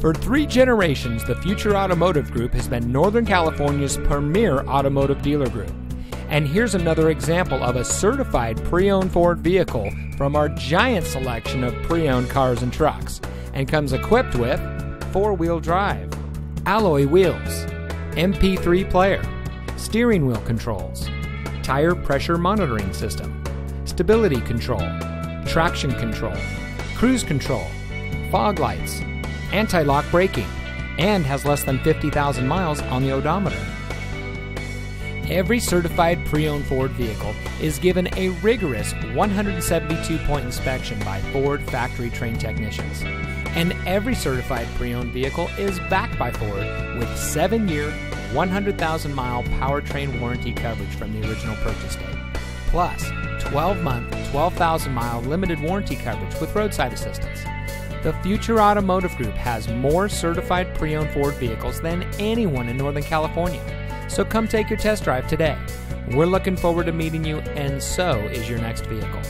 For three generations, the Future Automotive Group has been Northern California's premier automotive dealer group. And here's another example of a certified pre owned Ford vehicle from our giant selection of pre owned cars and trucks, and comes equipped with four wheel drive, alloy wheels, MP3 player, steering wheel controls, tire pressure monitoring system, stability control, traction control, cruise control, fog lights, anti lock braking, and has less than 50,000 miles on the odometer. Every certified pre owned Ford vehicle is given a rigorous 172 point inspection by Ford factory trained technicians. And every certified pre owned vehicle is backed by Ford with 7 year, 100,000 mile powertrain warranty coverage from the original purchase date. Plus, 12 month, 12,000 mile limited warranty coverage with roadside assistance. The Future Automotive Group has more certified pre owned Ford vehicles than anyone in Northern California. So come take your test drive today. We're looking forward to meeting you, and so is your next vehicle.